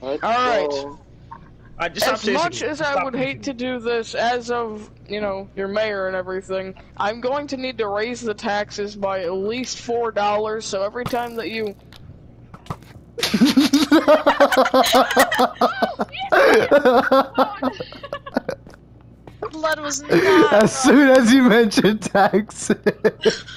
Let's Alright. go. I just As much as I would hate to do this as of, you know, your mayor and everything, I'm going to need to raise the taxes by at least four dollars, so every time that you Blood was not. as soon as you mentioned taxes.